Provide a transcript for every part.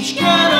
Each got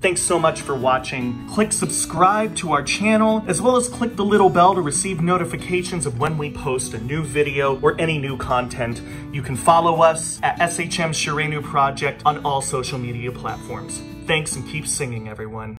Thanks so much for watching. Click subscribe to our channel, as well as click the little bell to receive notifications of when we post a new video or any new content. You can follow us at SHM Shireinu Project on all social media platforms. Thanks and keep singing, everyone.